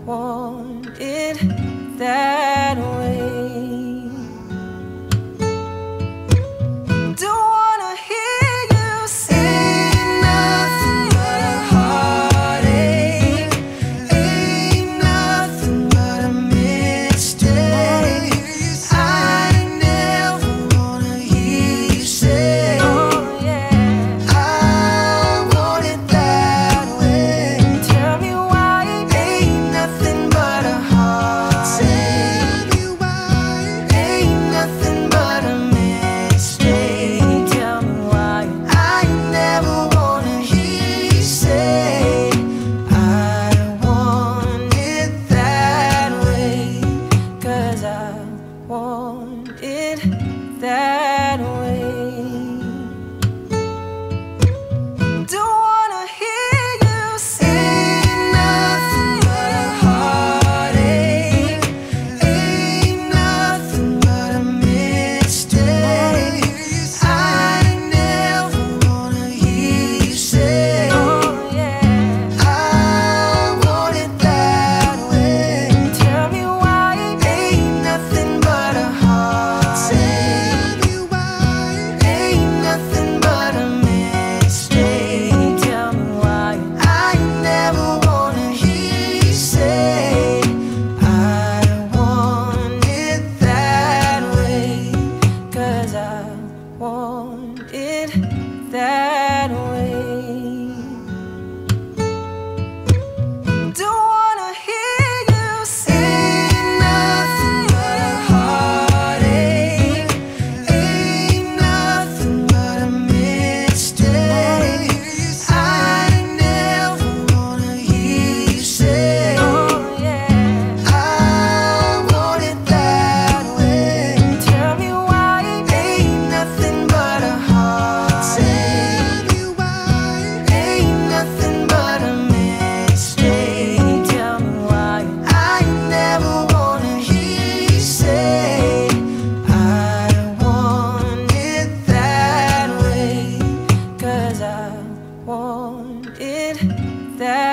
I want that I wanted that.